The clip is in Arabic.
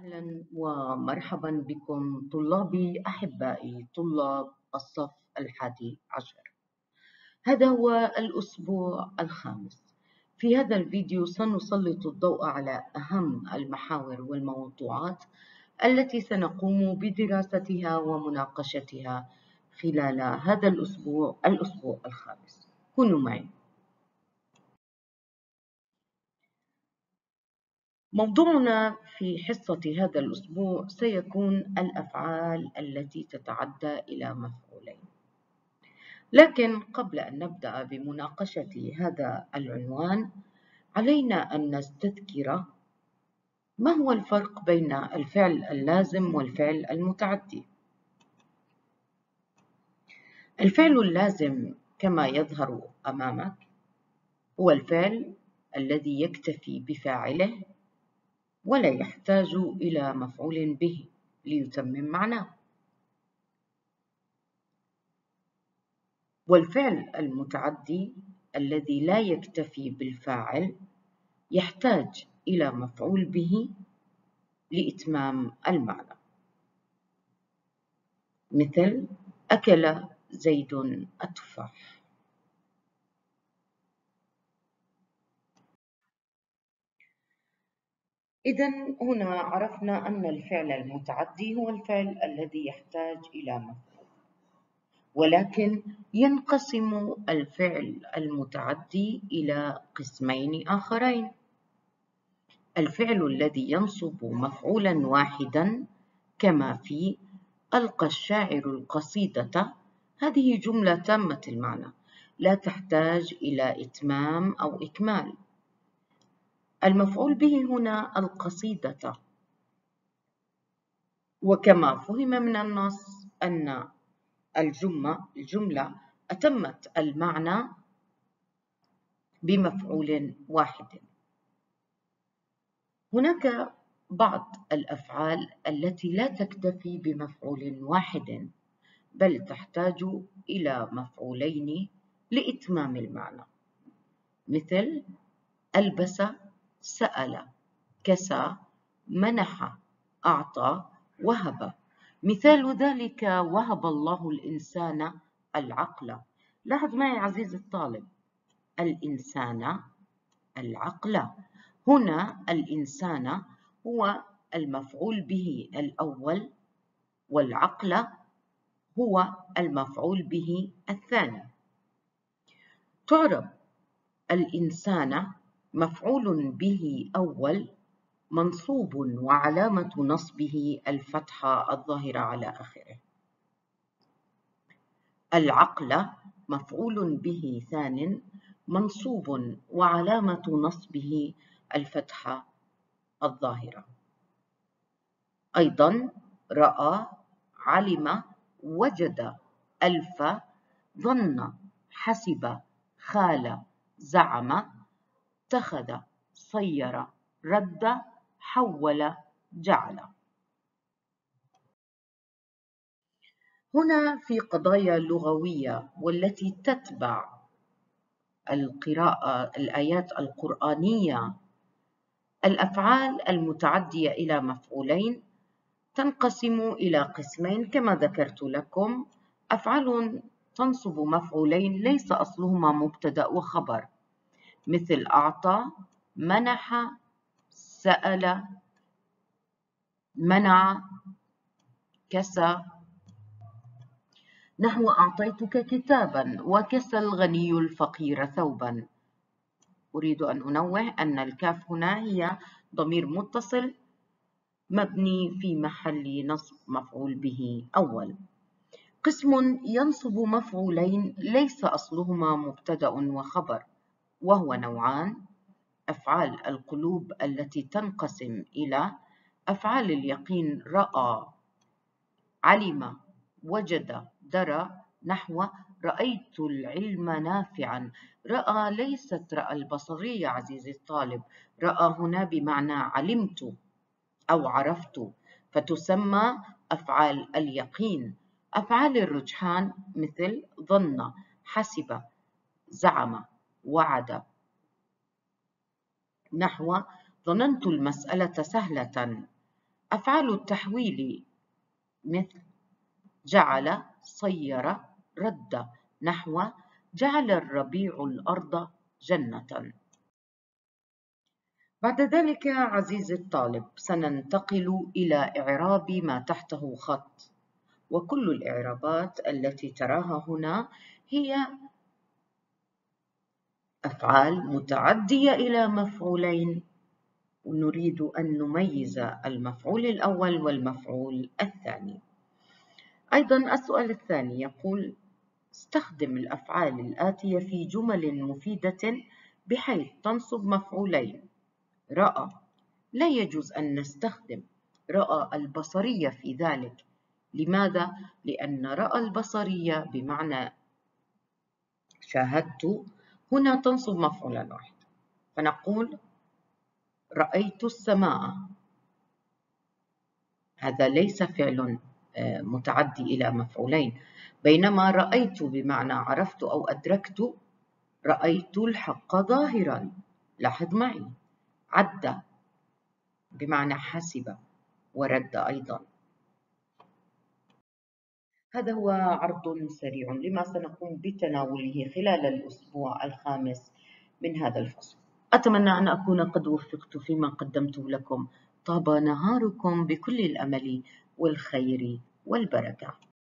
أهلا ومرحبا بكم طلابي أحبائي طلاب الصف الحادي عشر. هذا هو الأسبوع الخامس. في هذا الفيديو سنسلط الضوء على أهم المحاور والموضوعات التي سنقوم بدراستها ومناقشتها خلال هذا الأسبوع الأسبوع الخامس. كونوا معي. موضوعنا في حصة هذا الأسبوع سيكون الأفعال التي تتعدى إلى مفعولين. لكن قبل أن نبدأ بمناقشة هذا العنوان علينا أن نستذكر ما هو الفرق بين الفعل اللازم والفعل المتعدي. الفعل اللازم كما يظهر أمامك هو الفعل الذي يكتفي بفاعله ولا يحتاج إلى مفعول به ليتمم معناه. والفعل المتعدي الذي لا يكتفي بالفاعل يحتاج إلى مفعول به لإتمام المعنى. مثل أكل زيد التفاح إذا هنا عرفنا أن الفعل المتعدي هو الفعل الذي يحتاج إلى مفعول ولكن ينقسم الفعل المتعدي إلى قسمين آخرين. الفعل الذي ينصب مفعولا واحدا كما في ألقى الشاعر القصيدة هذه جملة تامة المعنى لا تحتاج إلى إتمام أو إكمال. المفعول به هنا القصيدة. وكما فهم من النص أن الجملة, الجملة أتمت المعنى بمفعول واحد. هناك بعض الأفعال التي لا تكتفي بمفعول واحد بل تحتاج إلى مفعولين لإتمام المعنى. مثل ألبس سأل كسى منح أعطى وهب. مثال ذلك وهب الله الإنسان العقل. لاحظ معي عزيزي الطالب. الإنسان العقل. هنا الإنسان هو المفعول به الأول والعقل هو المفعول به الثاني. تعرب. الإنسان مفعول به أول منصوب وعلامة نصبه الفتحة الظاهرة على آخره. العقل مفعول به ثان منصوب وعلامة نصبه الفتحة الظاهرة. أيضا رأى علم وجد ألف ظن حسب خال زعم اتخذ صير رد حول جعل. هنا في قضايا لغوية والتي تتبع القراءة الآيات القرآنية الأفعال المتعدية إلى مفعولين تنقسم إلى قسمين. كما ذكرت لكم أفعال تنصب مفعولين ليس أصلهما مبتدأ وخبر. مثل أعطى منح سأل منع كسى. نحو أعطيتك كتابا وكسى الغني الفقير ثوبا. أريد أن أنوه أن الكاف هنا هي ضمير متصل مبني في محل نصب مفعول به أول. قسم ينصب مفعولين ليس أصلهما مبتدأ وخبر. وهو نوعان أفعال القلوب التي تنقسم إلى أفعال اليقين رأى علم وجد درى نحو رأيت العلم نافعا رأى ليست رأى البصرية عزيزي الطالب رأى هنا بمعنى علمت أو عرفت فتسمى أفعال اليقين. أفعال الرجحان مثل ظن حسب زعم. وعد. نحو ظننت المسألة سهلة. أفعال التحويل مثل جعل صير رد. نحو جعل الربيع الأرض جنة. بعد ذلك عزيزي الطالب سننتقل إلى إعراب ما تحته خط. وكل الإعرابات التي تراها هنا هي أفعال متعدية إلى مفعولين. ونريد أن نميز المفعول الأول والمفعول الثاني. أيضا السؤال الثاني يقول استخدم الأفعال الآتية في جمل مفيدة بحيث تنصب مفعولين. رأى لا يجوز أن نستخدم رأى البصرية في ذلك. لماذا؟ لأن رأى البصرية بمعنى شاهدت هنا تنصب مفعولا واحدا فنقول رأيت السماء. هذا ليس فعل آه، متعدي إلى مفعولين. بينما رأيت بمعنى عرفت أو أدركت رأيت الحق ظاهرا. لاحظ معي. عد بمعنى حسب ورد أيضا. هذا هو عرض سريع لما سنقوم بتناوله خلال الأسبوع الخامس من هذا الفصل. أتمنى أن أكون قد وفقت فيما قدمته لكم. طاب نهاركم بكل الأمل والخير والبركة.